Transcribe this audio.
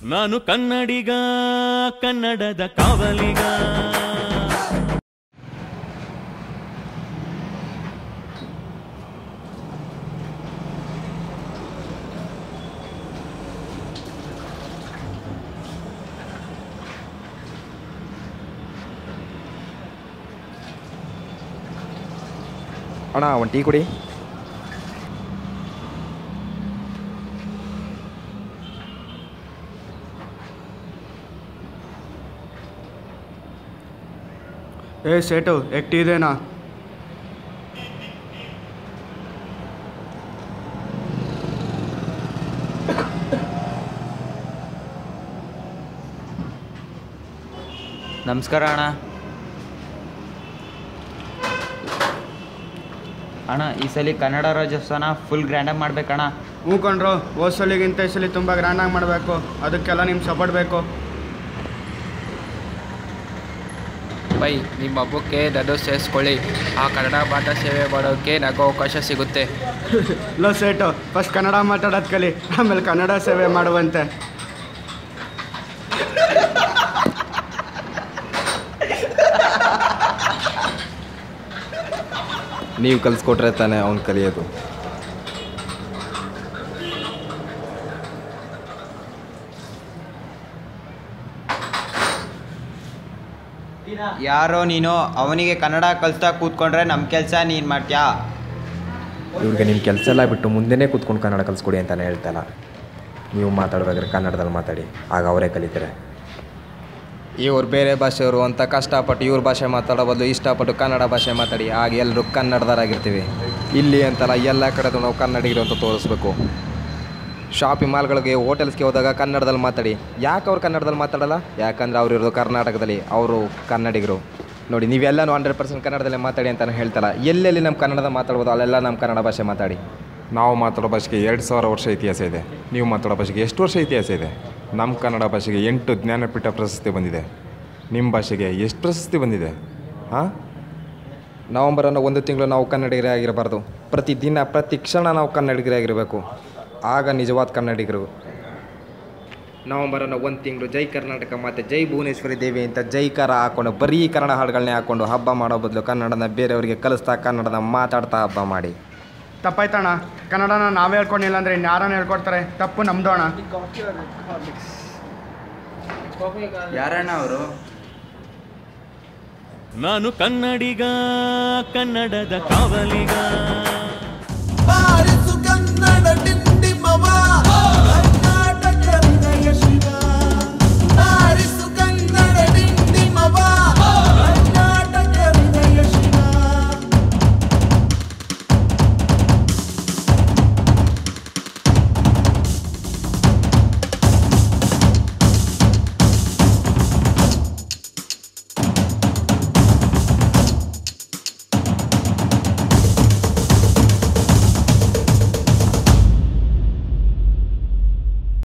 ನಾನು ಕನ್ನಡಿಗ ಕನ್ನಡದ ಕಾವಲಿಗ. ಅಣ್ಣ ಒಂದು ಟೀ ಕುಡಿ. ಏ ಸೇಟು ಎಕ್ಟಿ ಇದೇನಾ ನಮಸ್ಕಾರ ಅಣ್ಣ. ಅಣ್ಣ ಈ ಸಲ ಕನ್ನಡ ರಾಜ್ಯೋತ್ಸವನ ಫುಲ್ ಗ್ರ್ಯಾಂಡಾಗಿ ಮಾಡ್ಬೇಕಣ್ಣ. ಹೂಕೊಂಡ್ರು ಕಂಡ್ರು ಈ ಸಲ ತುಂಬ ಗ್ರ್ಯಾಂಡಾಗಿ ಮಾಡಬೇಕು. ಅದಕ್ಕೆಲ್ಲ ನಿಮ್ಮ ಸಪೋರ್ಟ್ ಬೇಕು. ಬೈ ನಿಮ್ಮ ಹಬ್ಬಕ್ಕೆ ನಾನು ಸೇರಿಸ್ಕೊಳ್ಳಿ ಆ ಕನ್ನಡ ಪಾಠ ಸೇವೆ ಮಾಡೋಕ್ಕೆ ನನಗೂ ಅವಕಾಶ ಸಿಗುತ್ತೆ. ಲೋ ಸೇಟು ಫಸ್ಟ್ ಕನ್ನಡ ಮಾತಾಡೋದು ಕಲಿ ಆಮೇಲೆ ಕನ್ನಡ ಸೇವೆ ಮಾಡುವಂತೆ. ನೀವು ಕಲಿಸ್ಕೊಟ್ರೆ ತಾನೇ ಅವ್ನು ಕಲಿಯೋದು. ಯಾರೋ ನೀನು ಅವನಿಗೆ ಕನ್ನಡ ಕಲಿಸ್ತಾ ಕೂತ್ಕೊಂಡ್ರೆ ನಮ್ಮ ಕೆಲಸ ನೀನು ಮಾಡ್ತೀಯಾ? ಇವ್ರಿಗೆ ನಿಮ್ಮ ಕೆಲಸ ಎಲ್ಲ ಬಿಟ್ಟು ಮುಂದೆನೇ ಕೂತ್ಕೊಂಡು ಕನ್ನಡ ಕಲಿಸ್ಕೊಡಿ ಅಂತಾನೆ ಹೇಳ್ತಲ್ಲ ನೀವು ಮಾತಾಡ್ಬೇಕಾದ್ರೆ ಕನ್ನಡದಲ್ಲಿ ಮಾತಾಡಿ ಆಗ ಅವರೇ ಕಲಿತಾರೆ. ಇವ್ರು ಬೇರೆ ಭಾಷೆಯವರು ಅಂತ ಕಷ್ಟಪಟ್ಟು ಇವ್ರ ಭಾಷೆ ಮಾತಾಡೋ ಬದಲು ಇಷ್ಟಪಟ್ಟು ಕನ್ನಡ ಭಾಷೆ ಮಾತಾಡಿ ಆಗ ಎಲ್ಲರೂ ಕನ್ನಡದರಾಗಿರ್ತೀವಿ ಇಲ್ಲಿ ಅಂತಲ್ಲ ಎಲ್ಲ ಕಡೆದು ನಾವು ಕನ್ನಡಿಗರು ಅಂತ ತೋರಿಸ್ಬೇಕು. ಶಾಪಿಂಗ್ ಮಾಲ್ಗಳಿಗೆ ಹೋಟೆಲ್ಸ್ಗೆ ಹೋದಾಗ ಕನ್ನಡದಲ್ಲಿ ಮಾತಾಡಿ. ಯಾಕೆ ಅವ್ರು ಕನ್ನಡದಲ್ಲಿ ಮಾತಾಡಲ್ಲ? ಯಾಕಂದ್ರೆ ಅವ್ರು ಇರೋದು ಕರ್ನಾಟಕದಲ್ಲಿ. ಅವರು ಕನ್ನಡಿಗರು. ನೋಡಿ ನೀವೆಲ್ಲನೂ ಹಂಡ್ರೆಡ್ ಪರ್ಸೆಂಟ್ ಕನ್ನಡದಲ್ಲೇ ಮಾತಾಡಿ ಅಂತ ಹೇಳ್ತಲ್ಲ ಎಲ್ಲೆಲ್ಲಿ ನಮ್ಮ ಕನ್ನಡದ ಮಾತಾಡ್ಬೋದು ಅಲ್ಲೆಲ್ಲ ನಮ್ಮ ಕನ್ನಡ ಭಾಷೆ ಮಾತಾಡಿ. ನಾವು ಮಾತಾಡೋ ಭಾಷೆಗೆ ಎರಡು ಸಾವಿರ ವರ್ಷ ಇತಿಹಾಸ ಇದೆ. ನೀವು ಮಾತಾಡೋ ಭಾಷೆಗೆ ಎಷ್ಟು ವರ್ಷ ಇತಿಹಾಸ ಇದೆ? ನಮ್ಮ ಕನ್ನಡ ಭಾಷೆಗೆ ಎಂಟು ಜ್ಞಾನಪೀಠ ಪ್ರಶಸ್ತಿ ಬಂದಿದೆ. ನಿಮ್ಮ ಭಾಷೆಗೆ ಎಷ್ಟು ಪ್ರಶಸ್ತಿ ಬಂದಿದೆ? ಹಾಂ? ನವಂಬರನ್ನು ಅನ್ನೋ ಒಂದು ತಿಂಗಳು ನಾವು ಕನ್ನಡಿಗರೇ ಆಗಿರಬಾರ್ದು. ಪ್ರತಿ ದಿನ ಪ್ರತಿ ಕ್ಷಣ ನಾವು ಕನ್ನಡಿಗರೇ ಆಗಿರಬೇಕು. ಆಗ ನಿಜವಾದ ಕನ್ನಡಿಗರು. ನವಂಬರ್ ಅನ್ನೋ ಒಂದು ತಿಂಗಳು ಜೈ ಕರ್ನಾಟಕ ಮತ್ತು ಜೈ ಭುವನೇಶ್ವರಿ ದೇವಿ ಅಂತ ಜೈಕಾರ ಹಾಕ್ಕೊಂಡು ಬರೀ ಕನ್ನಡ ಹಾಡುಗಳನ್ನೇ ಹಾಕೊಂಡು ಹಬ್ಬ ಮಾಡೋ ಬದಲು ಕನ್ನಡನ ಬೇರೆಯವರಿಗೆ ಕಲಿಸ್ತಾ ಕನ್ನಡನ ಮಾತಾಡ್ತಾ ಹಬ್ಬ ಮಾಡಿ. ತಪ್ಪಾಯ್ತಣ್ಣ. ಕನ್ನಡನ ನಾವೇ ಹೇಳ್ಕೊಂಡಿಲ್ಲ ಅಂದರೆ ಇನ್ಯಾರನ್ನ ಹೇಳ್ಕೊಡ್ತಾರೆ? ತಪ್ಪು ನಮ್ದು ಅಣ್ಣ. ಯಾರಣ್ಣ ಅವರು? ನಾನು ಕನ್ನಡಿಗ ಕನ್ನಡದ ಕಾವಲಿಗ.